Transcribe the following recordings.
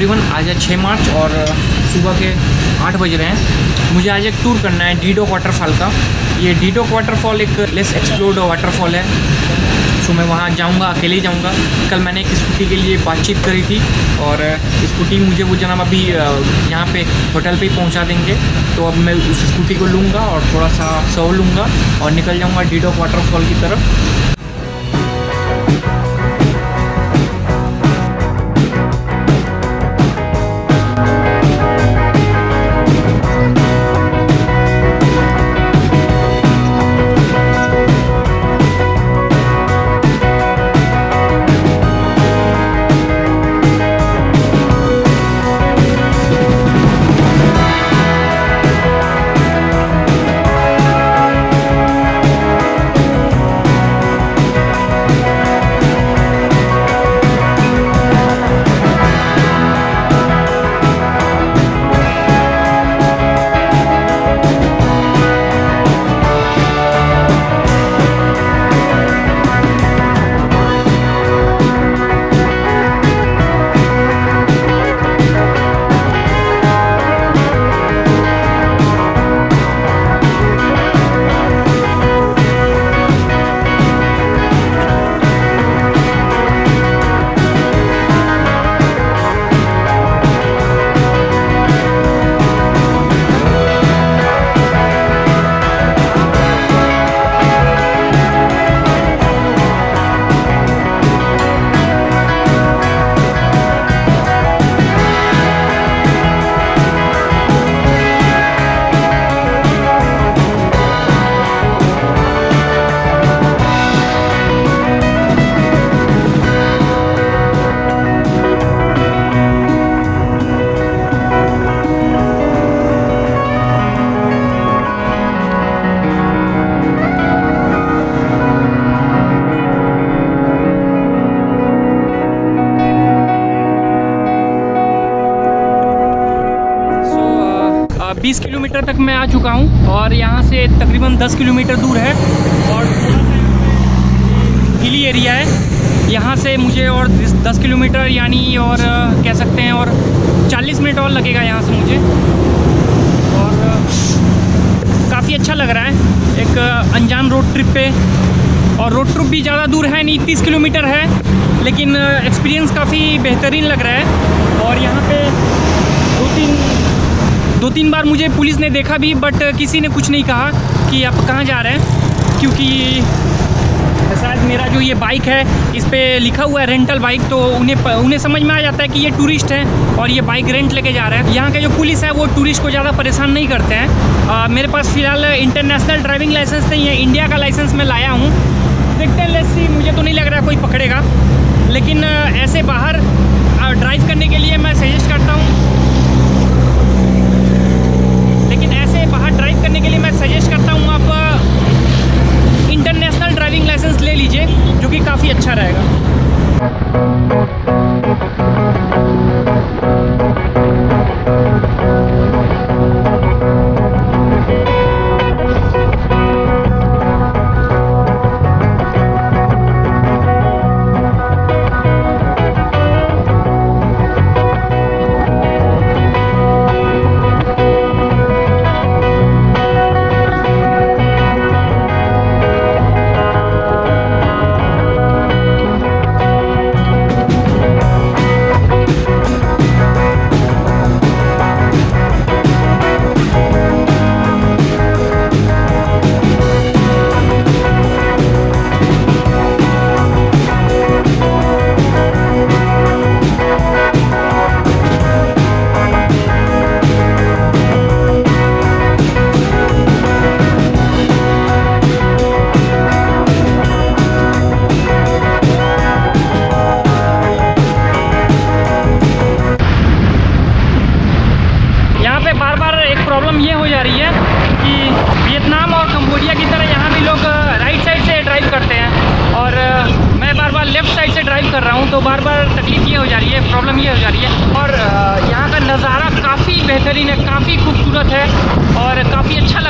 तकरीबन आज है छः मार्च और सुबह के आठ बज रहे हैं। मुझे आज एक टूर करना है डीडो वाटरफॉल का। ये डीडो वाटरफॉल एक लेस एक्सप्लोर्ड वाटरफॉल है। सो मैं वहाँ जाऊँगा, अकेले ही जाऊँगा। कल मैंने एक स्कूटी के लिए बातचीत करी थी और स्कूटी मुझे वो जनाब अभी यहाँ पे होटल पे ही पहुँचा देंगे। तो अब मैं उस स्कूटी को लूँगा और थोड़ा सा सो लूँगा और निकल जाऊँगा डीडो वाटरफॉल की तरफ़। किलोमीटर तक मैं आ चुका हूँ और यहाँ से तकरीबन दस किलोमीटर दूर है और हिली एरिया है। यहाँ से मुझे और दस किलोमीटर यानी और कह सकते हैं और चालीस मिनट और लगेगा यहाँ से मुझे। और काफ़ी अच्छा लग रहा है। एक अनजान रोड ट्रिप पे और रोड ट्रिप भी ज़्यादा दूर है नहीं, तीस किलोमीटर है, लेकिन एक्सपीरियंस काफ़ी बेहतरीन लग रहा है। और यहाँ पे दो तीन दो तीन बार मुझे पुलिस ने देखा भी बट किसी ने कुछ नहीं कहा कि आप कहाँ जा रहे हैं क्योंकि शायद मेरा जो ये बाइक है इस पर लिखा हुआ है रेंटल बाइक तो उन्हें उन्हें समझ में आ जाता है कि ये टूरिस्ट है और ये बाइक रेंट लेके जा रहे हैं। यहाँ के जो पुलिस है वो टूरिस्ट को ज़्यादा परेशान नहीं करते हैं। आ, मेरे पास फ़िलहाल इंटरनेशनल ड्राइविंग लाइसेंस नहीं है इंडिया का लाइसेंस मैं लाया हूँ। देखते हैं लेट्स मुझे तो नहीं लग रहा कोई पकड़ेगा। लेकिन ऐसे बाहर रही है। और यहाँ का नज़ारा काफ़ी बेहतरीन है, काफ़ी खूबसूरत है और काफ़ी अच्छा लग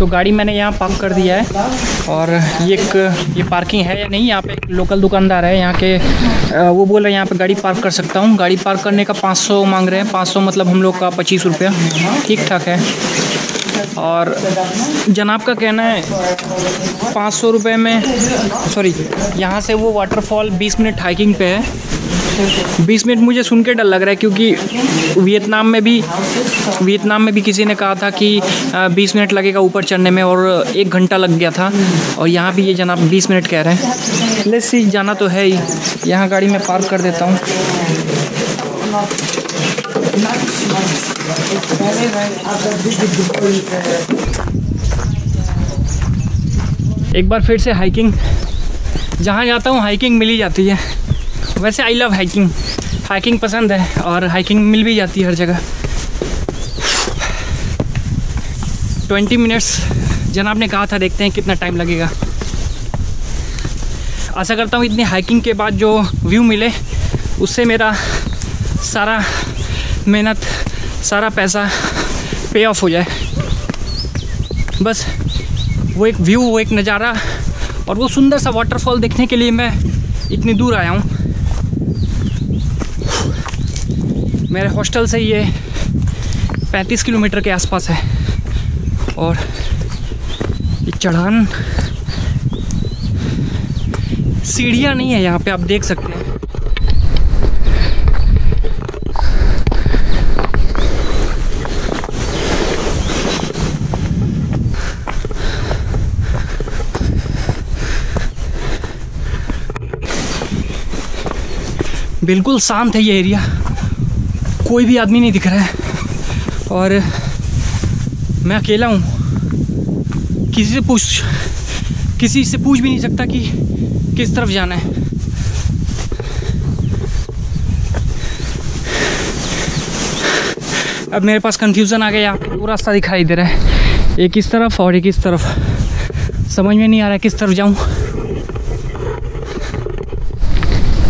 तो गाड़ी मैंने यहाँ पार्क कर दिया है। और ये एक, ये पार्किंग है या नहीं, यहाँ पे लोकल दुकानदार है, यहाँ के वो बोल रहे हैं, यहाँ पे गाड़ी पार्क कर सकता हूँ। गाड़ी पार्क करने का 500 मांग रहे हैं। 500 मतलब हम लोग का पच्चीस रुपया। ठीक ठाक है। और जनाब का कहना है, पाँच सौ रुपये में सॉरी यहाँ से वो वाटरफॉल 20 मिनट हाइकिंग पे है। 20 मिनट मुझे सुन के डर लग रहा है क्योंकि वियतनाम में भी, वियतनाम में भी किसी ने कहा था कि बीस मिनट लगेगा ऊपर चढ़ने में और एक घंटा लग गया था। और यहाँ भी ये जनाब 20 मिनट कह रहे हैं। लेट्स सी जाना तो है ही। यहाँ गाड़ी में पार्क कर देता हूँ। एक बार फिर से हाइकिंग जहाँ जाता हूँ हाइकिंग मिल ही जाती है। वैसे आई लव हाइकिंग हाइकिंग पसंद है और हाइकिंग मिल भी जाती है हर जगह। ट्वेंटी मिनट्स जनाब ने कहा था, देखते हैं कितना टाइम लगेगा। आशा करता हूँ इतनी हाइकिंग के बाद जो व्यू मिले, उससे मेरा सारा मेहनत, सारा पैसा पे ऑफ़ हो जाए। बस, वो एक व्यू वो एक नज़ारा और वो सुंदर सा वाटरफॉल देखने के लिए मैं इतनी दूर आया हूँ। मेरे हॉस्टल से ये 35 किलोमीटर के आसपास है और ये चढ़ान सीढ़ियाँ नहीं है यहाँ पे, आप देख सकते हैं। बिल्कुल शांत है ये एरिया कोई भी आदमी नहीं दिख रहा है। और मैं अकेला हूँ। किसी से पूछ, किसी से पूछ भी नहीं सकता कि किस तरफ़ जाना है। अब मेरे पास कंफ्यूजन आ गया दो रास्ता दिखाई दे रहा है। एक इस तरफ़ और एक इस तरफ़। समझ में नहीं आ रहा है किस तरफ़ जाऊँ।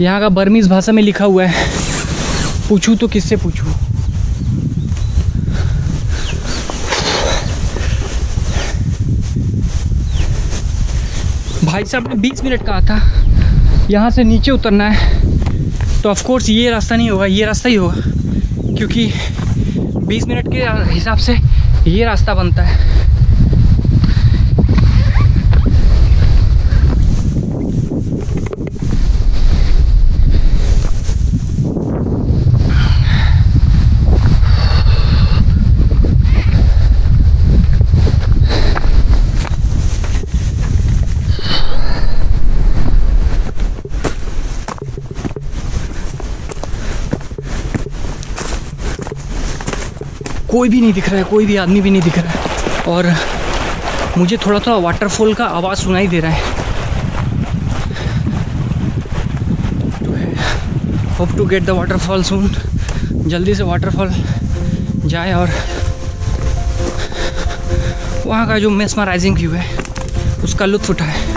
यहाँ का बर्मीज भाषा में लिखा हुआ है। पूछूँ तो किससे पूछूँ? भाई साहब ने 20 मिनट कहा था, यहाँ से नीचे उतरना है। तो ऑफ़ कोर्स ये रास्ता नहीं होगा, ये रास्ता ही होगा, क्योंकि 20 मिनट के हिसाब से ये रास्ता बनता है। कोई भी नहीं दिख रहा है, कोई भी आदमी भी नहीं दिख रहा है। और मुझे थोड़ा थोड़ा वाटरफॉल का आवाज़ सुनाई दे रहा है। Hope to get the waterfall soon जल्दी से वाटरफॉल जाए और वहाँ का जो मेस्मराइजिंग व्यू है, उसका लुत्फ उठाए।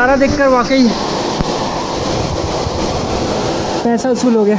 नज़ारा देखकर वाकई पैसा वसूल हो गया।